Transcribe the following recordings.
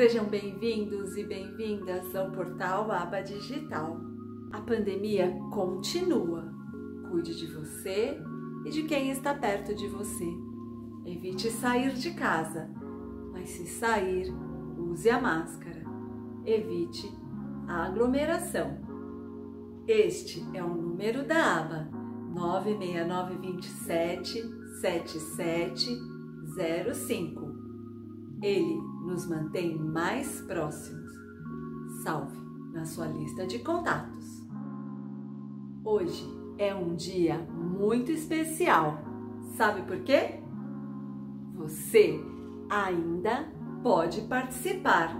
Sejam bem-vindos e bem-vindas ao portal Aba Digital. A pandemia continua. Cuide de você e de quem está perto de você. Evite sair de casa, mas se sair, use a máscara. Evite a aglomeração. Este é o número da aba 96927 7705. Ele nos mantém mais próximos. Salve na sua lista de contatos. Hoje é um dia muito especial. Sabe por quê? Você ainda pode participar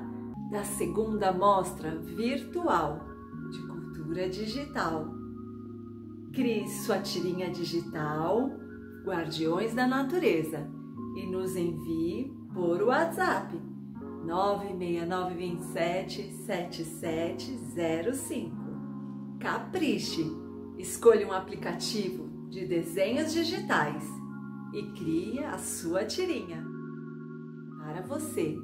da segunda mostra virtual de cultura digital. Crie sua tirinha digital Guardiões da Natureza e nos envie por WhatsApp 96927 7705. Capriche! Escolha um aplicativo de desenhos digitais e crie a sua tirinha. Para você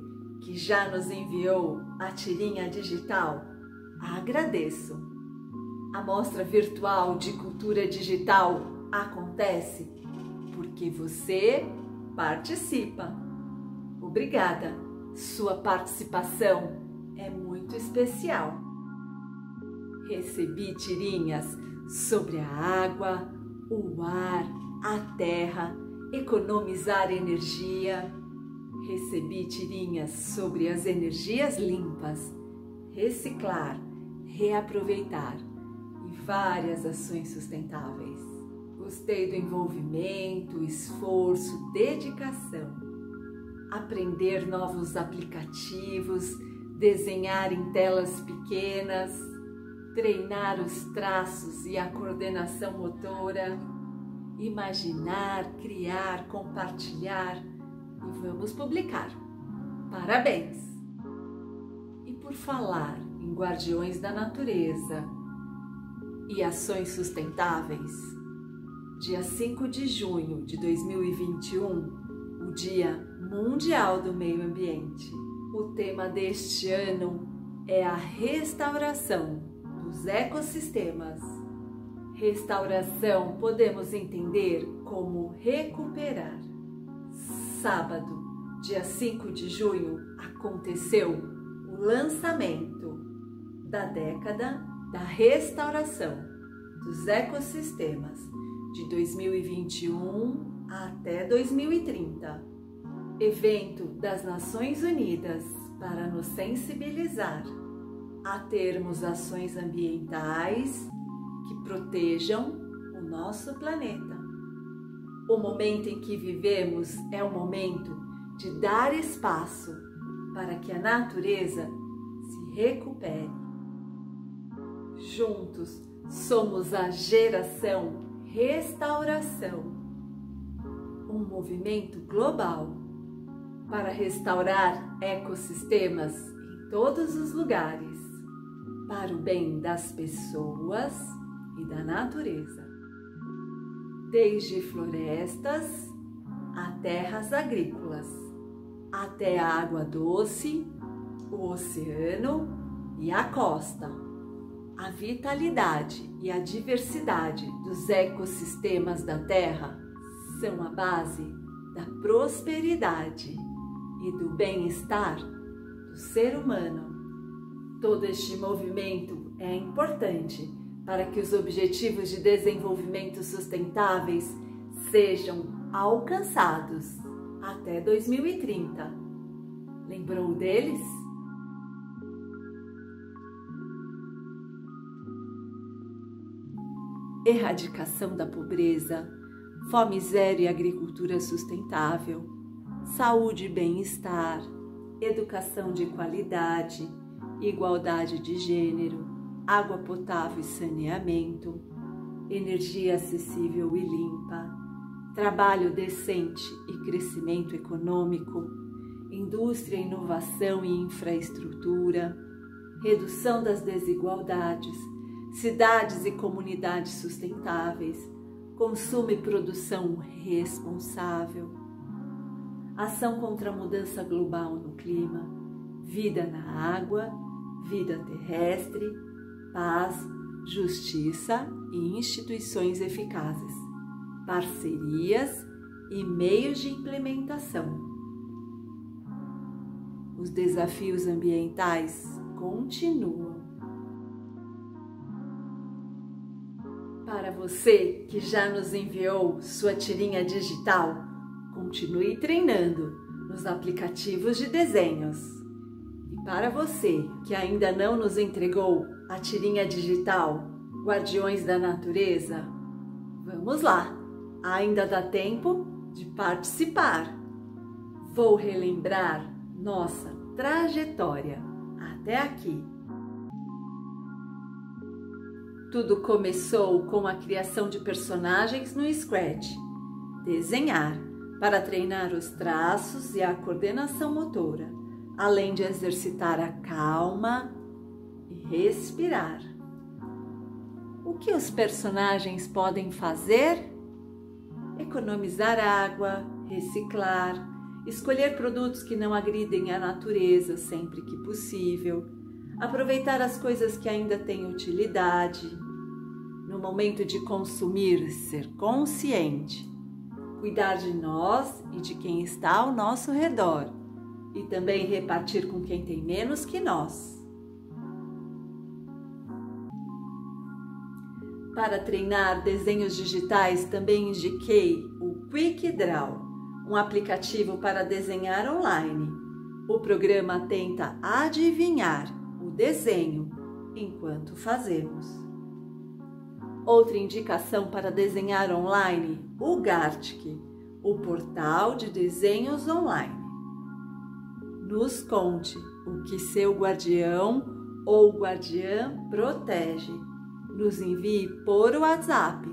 que já nos enviou a tirinha digital, agradeço. A mostra virtual de cultura digital acontece porque você participa. Obrigada, sua participação é muito especial. Recebi tirinhas sobre a água, o ar, a terra, economizar energia. Recebi tirinhas sobre as energias limpas, reciclar, reaproveitar e várias ações sustentáveis. Gostei do envolvimento, esforço, dedicação. Aprender novos aplicativos, desenhar em telas pequenas, treinar os traços e a coordenação motora, imaginar, criar, compartilhar e vamos publicar. Parabéns! E por falar em guardiões da natureza e ações sustentáveis, dia 5 de junho de 2021, o Dia Mundial do Meio Ambiente. O tema deste ano é a restauração dos ecossistemas. Restauração podemos entender como recuperar. Sábado, dia 5 de junho, aconteceu o lançamento da década da restauração dos ecossistemas de 2021 até 2030. Evento das Nações Unidas para nos sensibilizar a termos ações ambientais que protejam o nosso planeta. O momento em que vivemos é o momento de dar espaço para que a natureza se recupere. Juntos somos a geração restauração, um movimento global para restaurar ecossistemas em todos os lugares, para o bem das pessoas e da natureza, desde florestas a terras agrícolas, até a água doce, o oceano e a costa. A vitalidade e a diversidade dos ecossistemas da Terra são a base da prosperidade e do bem-estar do ser humano. Todo este movimento é importante para que os Objetivos de Desenvolvimento Sustentáveis sejam alcançados até 2030. Lembrou deles? erradicação da pobreza, fome zero e agricultura sustentável, saúde e bem-estar, educação de qualidade, igualdade de gênero, água potável e saneamento, energia acessível e limpa, trabalho decente e crescimento econômico, indústria, inovação e infraestrutura, redução das desigualdades. Cidades e comunidades sustentáveis, consumo e produção responsável, ação contra a mudança global no clima, vida na água, vida terrestre, paz, justiça e instituições eficazes, parcerias e meios de implementação. Os desafios ambientais continuam. Você que já nos enviou sua tirinha digital, continue treinando nos aplicativos de desenhos. E para você que ainda não nos entregou a tirinha digital Guardiões da Natureza, vamos lá! Ainda dá tempo de participar. Vou relembrar nossa trajetória até aqui. Tudo começou com a criação de personagens no Scratch. Desenhar para treinar os traços e a coordenação motora, além de exercitar a calma e respirar. O que os personagens podem fazer? Economizar água, reciclar, escolher produtos que não agridem a natureza sempre que possível, aproveitar as coisas que ainda têm utilidade. No momento de consumir, ser consciente, cuidar de nós e de quem está ao nosso redor e também repartir com quem tem menos que nós. Para treinar desenhos digitais, também indiquei o Quick Draw um aplicativo para desenhar online. O programa tenta adivinhar desenho enquanto fazemos. Outra indicação para desenhar online: o Gartic, o portal de desenhos online. Nos conte o que seu guardião ou guardiã protege. Nos envie por WhatsApp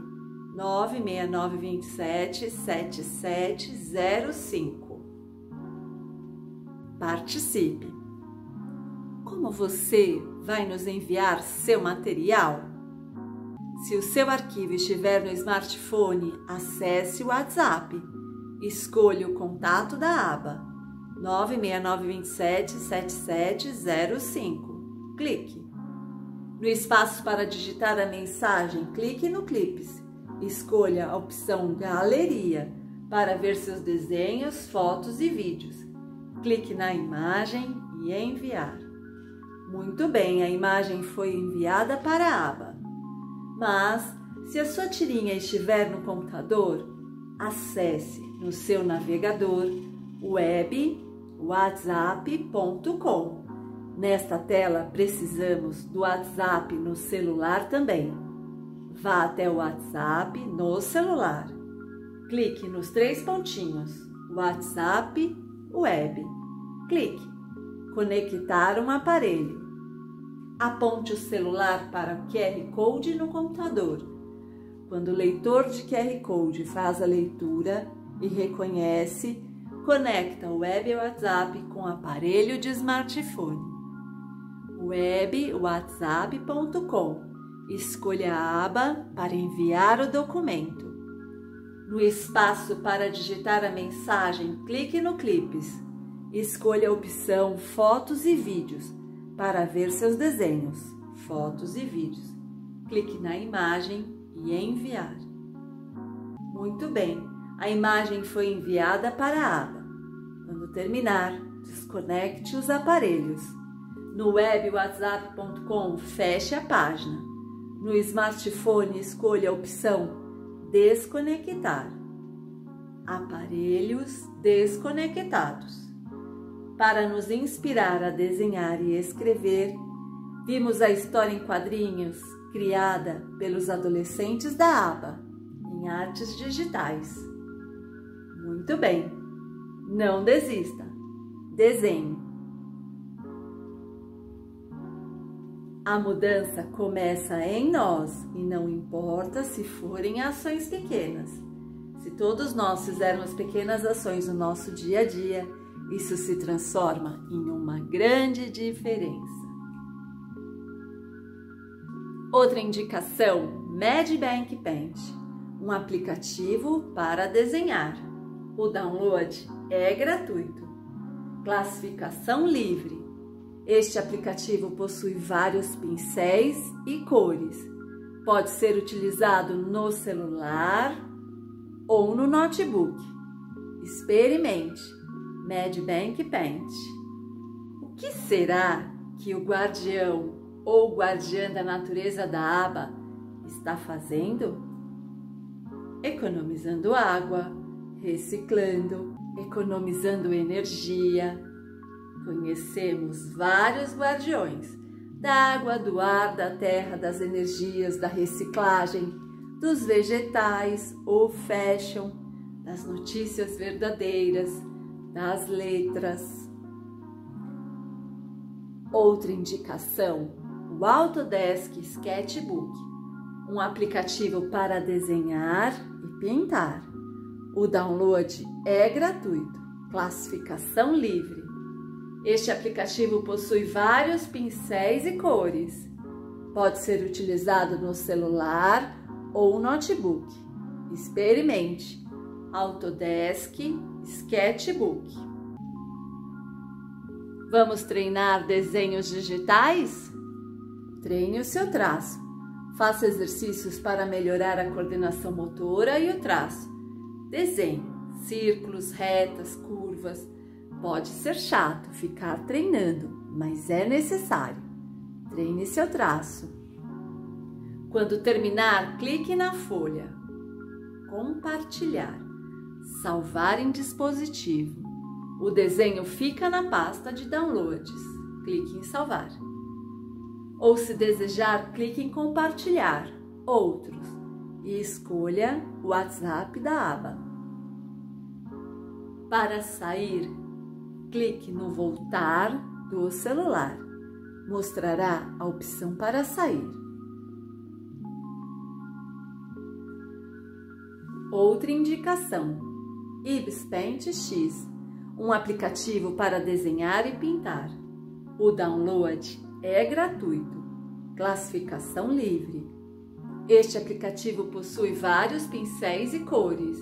96927 7705. Participe! Como você vai nos enviar seu material? Se o seu arquivo estiver no smartphone, acesse o WhatsApp. Escolha o contato da aba 96927 7705. Clique. No espaço para digitar a mensagem, clique no Clipes Escolha a opção Galeria para ver seus desenhos, fotos e vídeos. Clique na imagem e enviar. Muito bem, a imagem foi enviada para a aba. Mas, se a sua tirinha estiver no computador, acesse no seu navegador web whatsapp.com. Nesta tela, precisamos do WhatsApp no celular também. Vá até o WhatsApp no celular. Clique nos três pontinhos WhatsApp Web. Clique Conectar um aparelho. Aponte o celular para o QR Code no computador. Quando o leitor de QR Code faz a leitura e reconhece, conecta o Web WhatsApp com o aparelho de smartphone. webwhatsapp.com Escolha a aba para enviar o documento. No espaço para digitar a mensagem, clique no Clipes. Escolha a opção Fotos e Vídeos para ver seus desenhos, fotos e vídeos. Clique na imagem e enviar. Muito bem, a imagem foi enviada para a aba. Quando terminar, desconecte os aparelhos. No webwhatsapp.com, feche a página. No smartphone, escolha a opção Desconectar. Aparelhos desconectados. Para nos inspirar a desenhar e escrever, vimos a história em quadrinhos criada pelos adolescentes da aba em artes digitais. Muito bem, não desista, desenhe. A mudança começa em nós e não importa se forem ações pequenas. Se todos nós fizermos pequenas ações no nosso dia a dia, isso se transforma em uma grande diferença. Outra indicação: Medibank Paint, um aplicativo para desenhar. O download é gratuito. Classificação livre Este aplicativo possui vários pincéis e cores. Pode ser utilizado no celular ou no notebook. Experimente Medbank Paint. O que será que o guardião ou guardiã da natureza da aba está fazendo? Economizando água, reciclando, economizando energia. Conhecemos vários guardiões da água, do ar, da terra, das energias, da reciclagem, dos vegetais, o fashion, das notícias verdadeiras, das letras. Outra indicação, o Autodesk Sketchbook, um aplicativo para desenhar e pintar. O download é gratuito, classificação livre. Este aplicativo possui vários pincéis e cores. Pode ser utilizado no celular ou notebook. Experimente Autodesk Sketchbook. Vamos treinar desenhos digitais? Treine o seu traço. Faça exercícios para melhorar a coordenação motora e o traço. Desenhe círculos, retas, curvas. Pode ser chato ficar treinando, mas é necessário. Treine seu traço. Quando terminar, clique na folha. Compartilhar. Salvar em dispositivo. O desenho fica na pasta de downloads. Clique em salvar. Ou se desejar, clique em compartilhar. Outros e escolha o WhatsApp da aba. Para sair, clique no voltar do celular. Mostrará a opção para sair. Outra indicação: Ibis Paint X, um aplicativo para desenhar e pintar. O download é gratuito. Classificação livre. Este aplicativo possui vários pincéis e cores.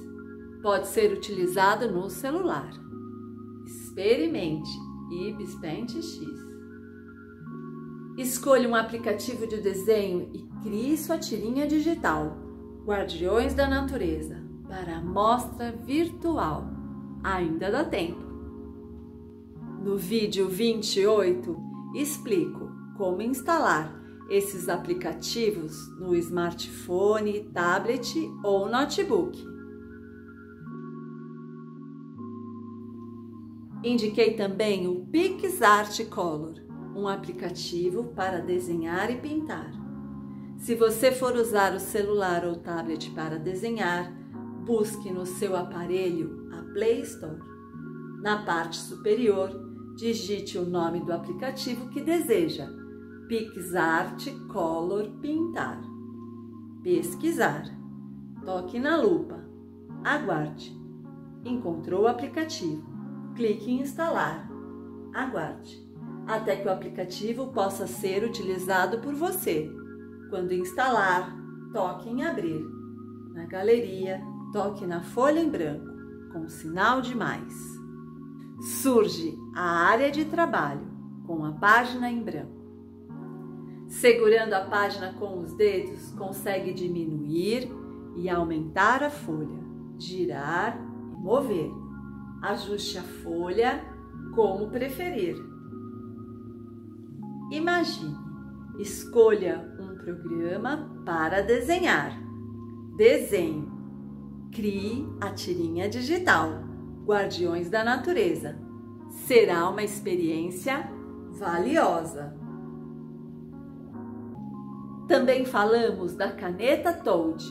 Pode ser utilizado no celular. Experimente Ibis Paint X. Escolha um aplicativo de desenho e crie sua tirinha digital. Guardiões da Natureza para a mostra virtual. Ainda dá tempo. No vídeo 28, explico como instalar esses aplicativos no smartphone, tablet ou notebook. Indiquei também o PixArt Color, um aplicativo para desenhar e pintar. Se você for usar o celular ou tablet para desenhar, busque no seu aparelho a Play Store. Na parte superior, digite o nome do aplicativo que deseja PixArt Color Pintar. Pesquisar. Toque na lupa. Aguarde. Encontrou o aplicativo. Clique em instalar. Aguarde. Até que o aplicativo possa ser utilizado por você. Quando instalar, toque em abrir. Na galeria, toque na folha em branco, com sinal de mais. Surge a área de trabalho, com a página em branco. Segurando a página com os dedos, consegue diminuir e aumentar a folha, girar e mover. Ajuste a folha como preferir. Imagine, escolha um programa para desenhar. Desenhe. Crie a tirinha digital. Guardiões da Natureza. Será uma experiência valiosa. Também falamos da caneta Toad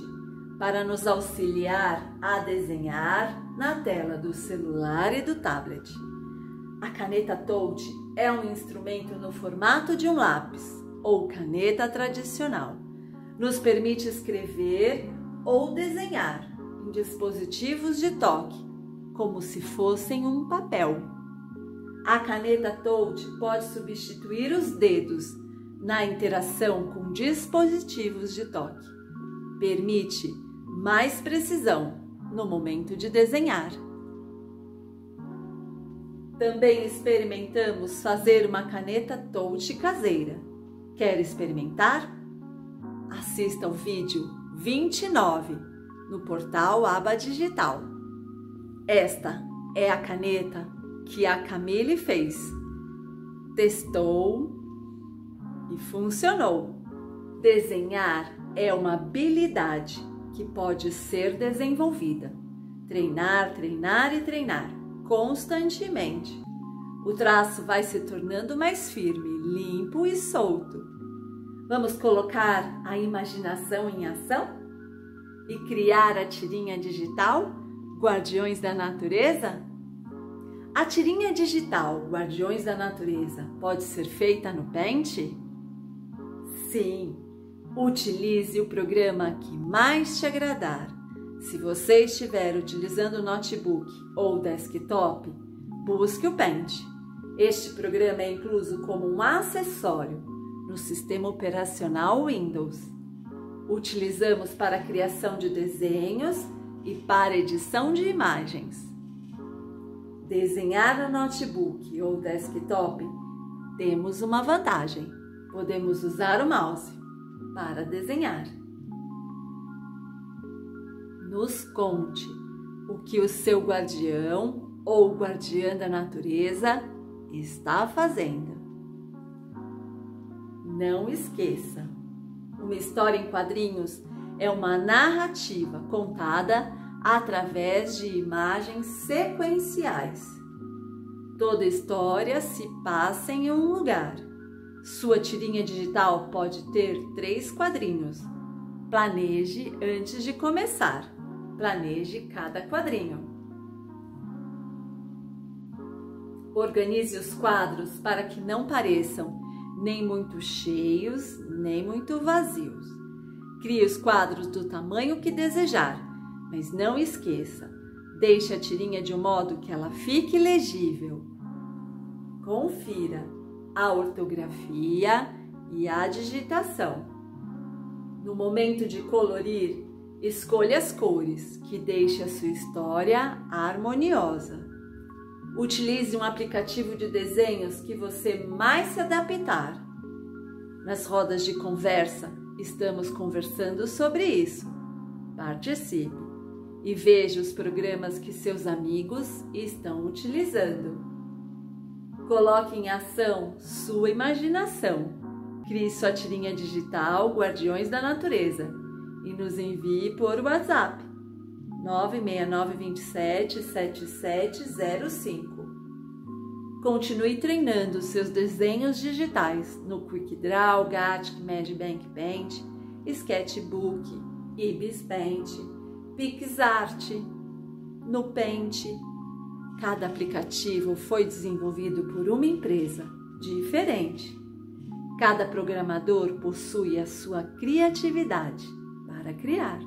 para nos auxiliar a desenhar na tela do celular e do tablet. A caneta Toad é um instrumento no formato de um lápis ou caneta tradicional. Nos permite escrever ou desenhar em dispositivos de toque, como se fossem um papel. A caneta Toad pode substituir os dedos na interação com dispositivos de toque. Permite mais precisão no momento de desenhar. Também experimentamos fazer uma caneta touch caseira. Quer experimentar? Assista o vídeo 29 no portal Aba Digital. Esta é a caneta que a Camille fez. Testou e funcionou. Desenhar é uma habilidade que pode ser desenvolvida. Treinar, treinar e treinar constantemente. O traço vai se tornando mais firme, limpo e solto. Vamos colocar a imaginação em ação e criar a tirinha digital Guardiões da Natureza? A tirinha digital Guardiões da Natureza pode ser feita no Paint? Sim, utilize o programa que mais te agradar. Se você estiver utilizando notebook ou desktop, busque o Paint. Este programa é incluso como um acessório no sistema operacional Windows. Utilizamos para a criação de desenhos e para edição de imagens. Desenhar no notebook ou desktop temos uma vantagem: podemos usar o mouse para desenhar. Nos conte o que o seu guardião ou guardiã da natureza está fazendo. Não esqueça, uma história em quadrinhos é uma narrativa contada através de imagens sequenciais. Toda história se passa em um lugar. Sua tirinha digital pode ter três quadrinhos. Planeje antes de começar. Planeje cada quadrinho. Organize os quadros para que não pareçam nem muito cheios, nem muito vazios. Crie os quadros do tamanho que desejar mas não esqueça, deixe a tirinha de um modo que ela fique legível. Confira a ortografia e a digitação. No momento de colorir, escolha as cores que deixe a sua história harmoniosa. Utilize um aplicativo de desenhos que você mais se adaptar. Nas rodas de conversa, estamos conversando sobre isso. Participe! e veja os programas que seus amigos estão utilizando. Coloque em ação sua imaginação. Crie sua tirinha digital Guardiões da Natureza e nos envie por WhatsApp 96927 7705. Continue treinando seus desenhos digitais no QuickDraw, Gatic, Magic Paint, Sketchbook, Ibis Paint PixArt, no Paint. Cada aplicativo foi desenvolvido por uma empresa diferente. Cada programador possui a sua criatividade para criar.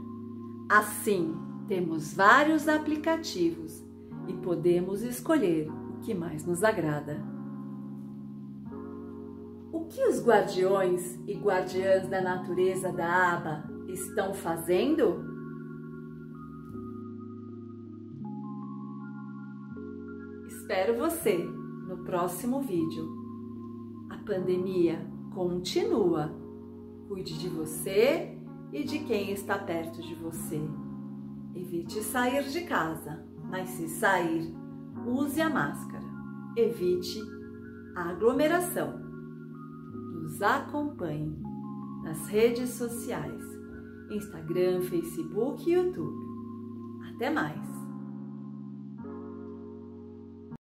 Assim, temos vários aplicativos e podemos escolher que mais nos agrada. O que os guardiões e guardiãs da natureza da aba estão fazendo? Espero você no próximo vídeo. A pandemia continua. Cuide de você e de quem está perto de você. Evite sair de casa, mas se sair, use a máscara. Evite a aglomeração. Nos acompanhe nas redes sociais: Instagram, Facebook e YouTube. Até mais!